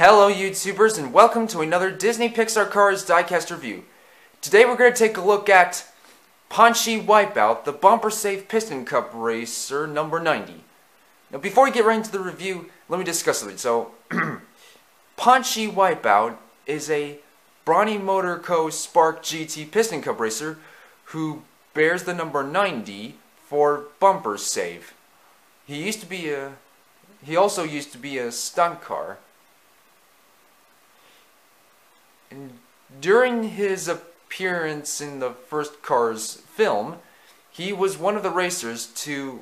Hello YouTubers and welcome to another Disney Pixar Cars diecast review. Today we're going to take a look at Ponchy Wipeout, the Bumper Save Piston Cup Racer number 90. Now before we get right into the review, let me discuss it. So, Ponchy Wipeout is a Brawny Motor Co. Spark GT Piston Cup Racer who bears the number 90 for Bumper Save. He used to be a he also used to be a stunt car and during his appearance in the first Cars film, he was one of the racers to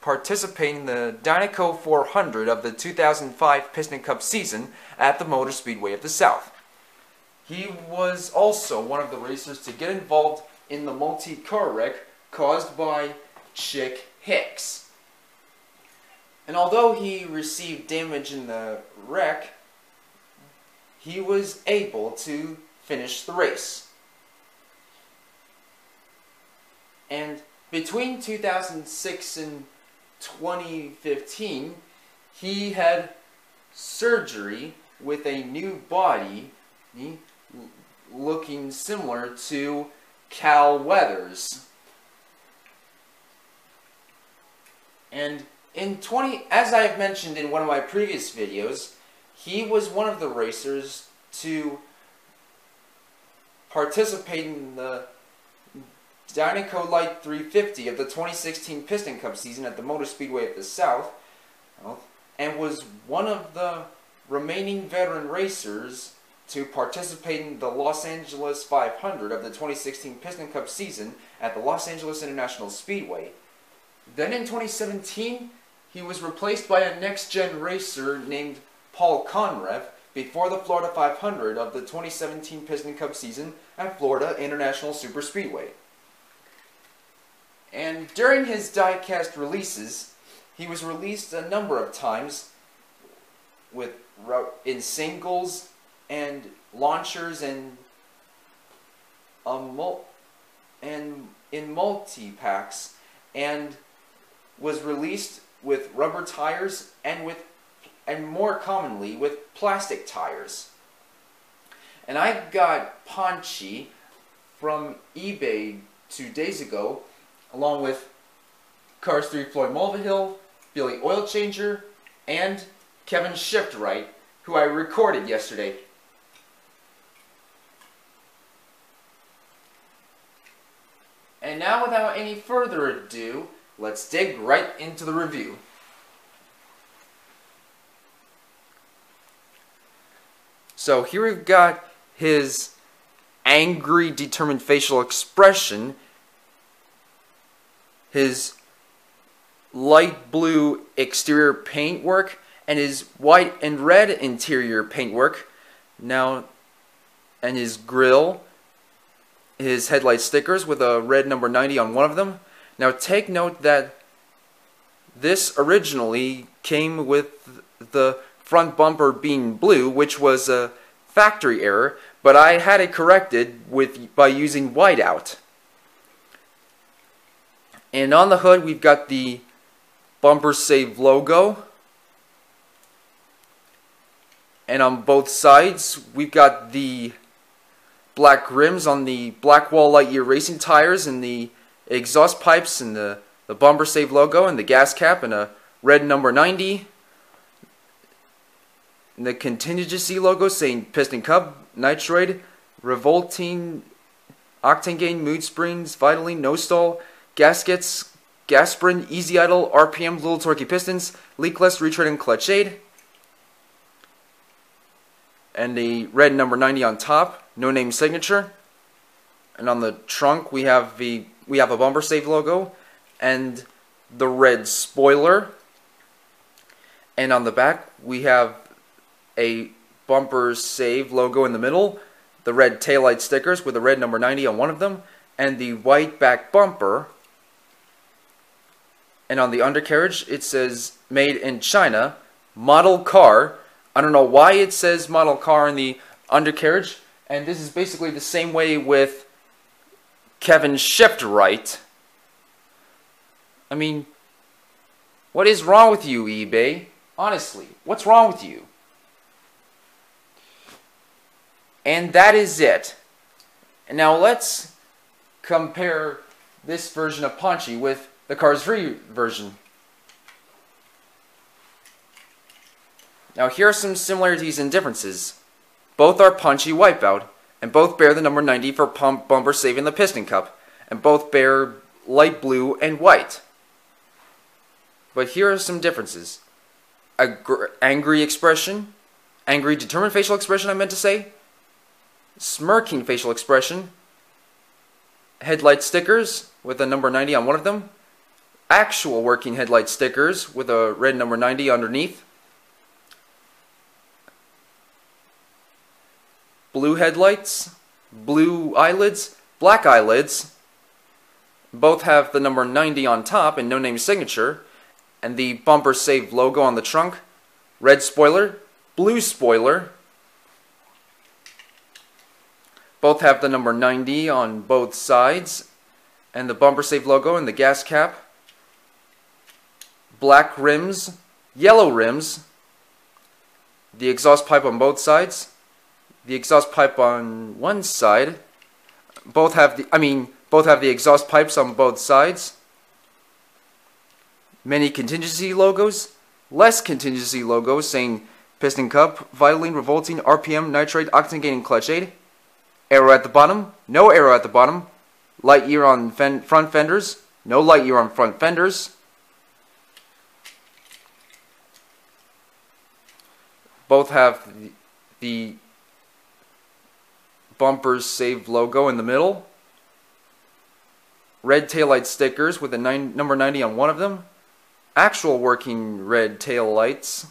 participate in the Dinoco 400 of the 2005 Piston Cup season at the Motor Speedway of the South. He was also one of the racers to get involved in the multi-car wreck caused by Chick Hicks. And although he received damage in the wreck, he was able to finish the race. And between 2006 and 2015, he had surgery with a new body looking similar to Cal Weathers. And in 20, as I have mentioned in one of my previous videos, he was one of the racers to participate in the Dinoco Light 350 of the 2016 Piston Cup season at the Motor Speedway of the South, and was one of the remaining veteran racers to participate in the Los Angeles 500 of the 2016 Piston Cup season at the Los Angeles International Speedway. Then in 2017, he was replaced by a next-gen racer named Paul Conrev before the Florida 500 of the 2017 Piston Cup season at Florida International Superspeedway. And during his diecast releases, he was released a number of times with in singles and launchers and um, and in multi packs and was released with rubber tires and with and more commonly with plastic tires. And I got Ponchy from eBay two days ago, along with Cars 3 Floyd Mulvihill, Billy Oil Changer, and Kevin Shiftright, who I recorded yesterday. And now without any further ado, let's dig right into the review. So here we've got his angry, determined facial expression, his light blue exterior paintwork, and his white and red interior paintwork. Now, and his grill, his headlight stickers with a red number 90 on one of them. Now take note that this originally came with the front bumper being blue, which was a factory error, but I had it corrected with by using whiteout. And on the hood, we've got the bumper save logo. And on both sides, we've got the black rims on the black Blackwall Lightyear racing tires and the exhaust pipes and the, the bumper save logo and the gas cap and a red number 90 the contingency logo saying Piston Cup, Nitroid, Revolting, Octane Gain, Mood Springs, Vitoline, No Stall, Gaskets, Gasprin, Easy Idle, RPM, Little Torquey Pistons, Leakless, Retread, and Clutch Aid. And the red number 90 on top, no name signature. And on the trunk we have the we have a bumper save logo and the red spoiler. And on the back we have a bumper save logo in the middle, the red taillight stickers with a red number 90 on one of them, and the white back bumper. And on the undercarriage, it says made in China, model car. I don't know why it says model car in the undercarriage. And this is basically the same way with Kevin Shiftright. I mean, what is wrong with you, eBay? Honestly, what's wrong with you? And that is it. Now let's compare this version of Ponchy with the Cars 3 version. Now here are some similarities and differences. Both are Ponchy Wipeout, and both bear the number 90 for pump bumper saving the piston cup, and both bear light blue and white. But here are some differences. A angry expression, angry determined facial expression I meant to say, smirking facial expression, headlight stickers with a number 90 on one of them, actual working headlight stickers with a red number 90 underneath, blue headlights, blue eyelids, black eyelids, both have the number 90 on top and no name signature, and the bumper save logo on the trunk, red spoiler, blue spoiler, both have the number 90 on both sides and the bumper save logo and the gas cap. Black rims, yellow rims, the exhaust pipe on both sides, the exhaust pipe on one side. Both have the I mean both have the exhaust pipes on both sides. Many contingency logos, less contingency logos saying piston cup, Vitoline, revolting, RPM, nitrate, octane gain, and clutch aid. Arrow at the bottom, no arrow at the bottom. Light year on fen front fenders, no light year on front fenders. Both have the, the bumpers save logo in the middle. Red taillight stickers with a nine, number 90 on one of them. Actual working red tail lights.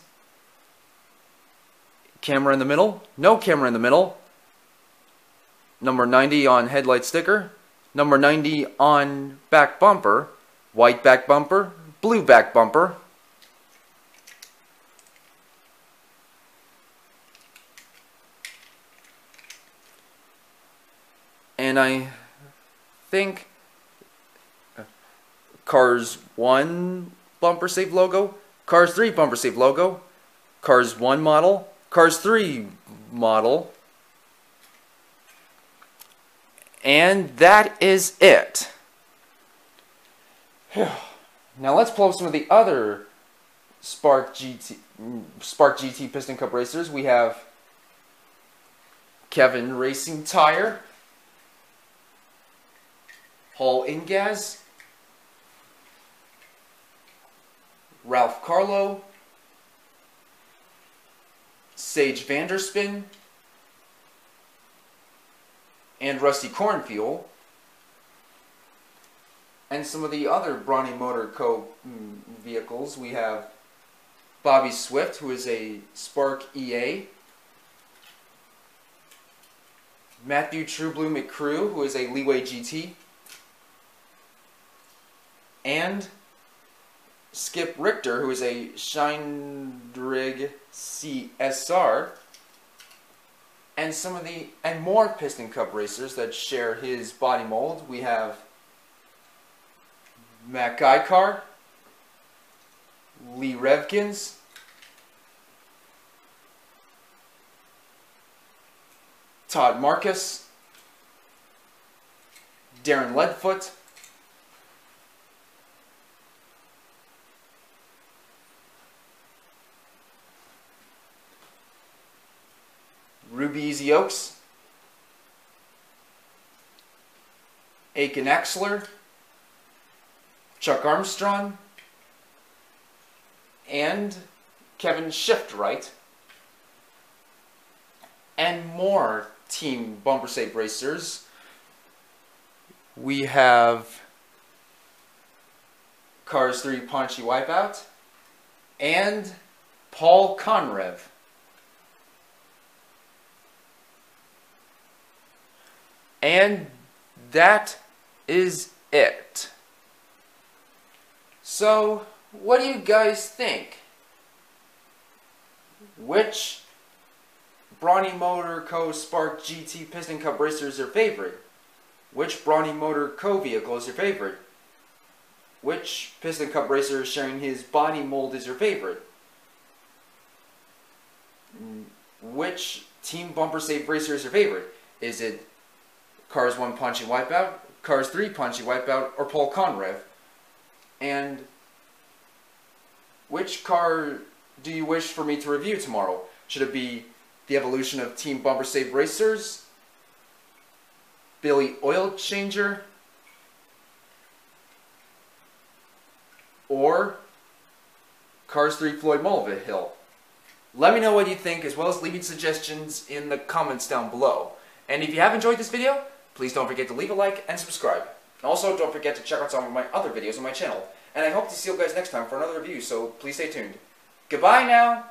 Camera in the middle. No camera in the middle number 90 on headlight sticker, number 90 on back bumper, white back bumper, blue back bumper. And I think Cars 1 bumper save logo, Cars 3 bumper save logo, Cars 1 model, Cars 3 model, And that is it. now let's pull up some of the other Spark GT Spark GT Piston Cup racers. We have Kevin Racing Tire, Paul Ingaz, Ralph Carlow, Sage Vanderspin, and Rusty Cornfuel, and some of the other Brawny Motor Co. Mm, vehicles. We have Bobby Swift, who is a Spark EA, Matthew Trueblue McCrew, who is a Leeway GT, and Skip Richter, who is a Shindrig CSR and some of the and more Piston Cup racers that share his body mold. We have Matt Guycar, Lee Revkins, Todd Marcus, Darren Leadfoot, Ruby Easy Oaks, Aiken Axler, Chuck Armstrong, and Kevin Shiftright, and more Team Bumper Save racers. We have Cars 3 Ponchy Wipeout and Paul Conrev. And that is it. So, what do you guys think? Which Brawny Motor Co. Spark GT Piston Cup racer is your favorite? Which Brawny Motor Co. vehicle is your favorite? Which Piston Cup racer sharing his body mold is your favorite? Which Team Bumper Save Racer is your favorite? Is it Cars 1 Ponchy Wipeout, Cars 3 Ponchy Wipeout, or Paul Conrev? And which car do you wish for me to review tomorrow? Should it be the evolution of Team Bumper Save Racers, Billy Oil Changer, or Cars 3 Floyd Hill? Let me know what you think as well as leaving suggestions in the comments down below. And if you have enjoyed this video, please don't forget to leave a like and subscribe. Also, don't forget to check out some of my other videos on my channel. And I hope to see you guys next time for another review, so please stay tuned. Goodbye now!